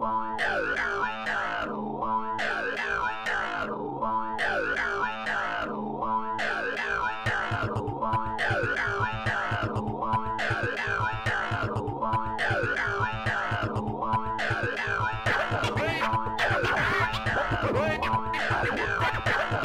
Wait! Wait!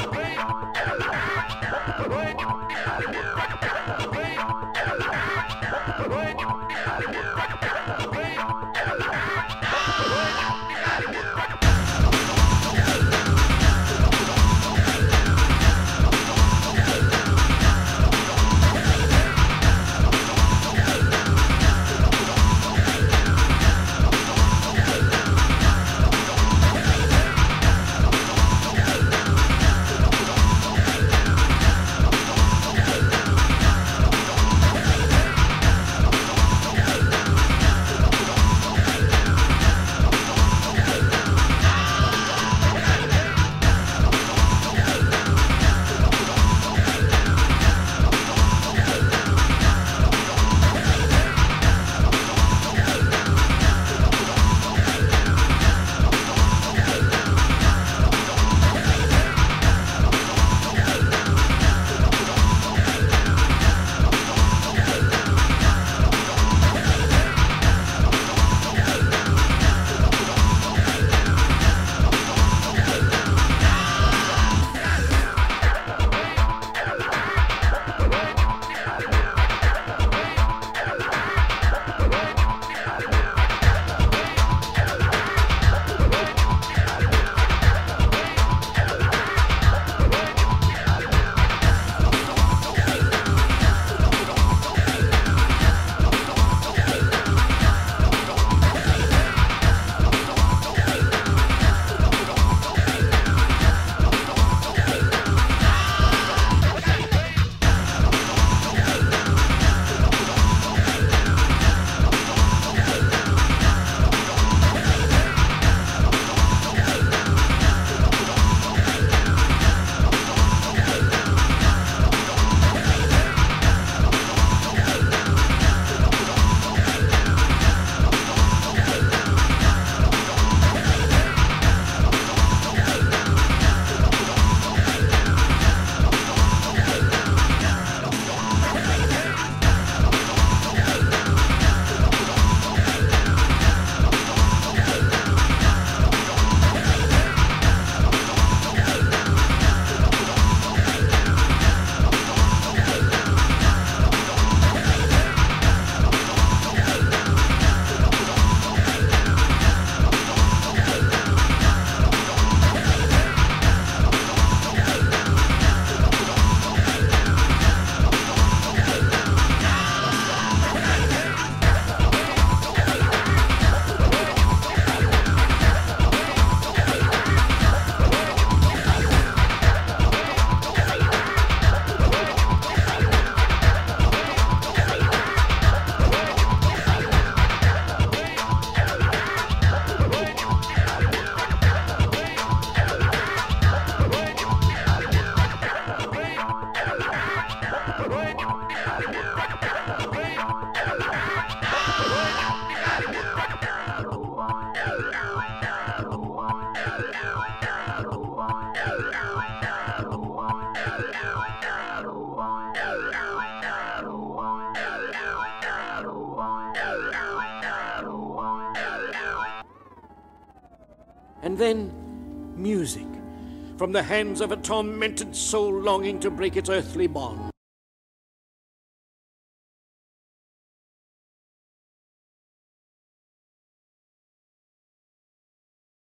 And then, music from the hands of a tormented soul longing to break its earthly bond.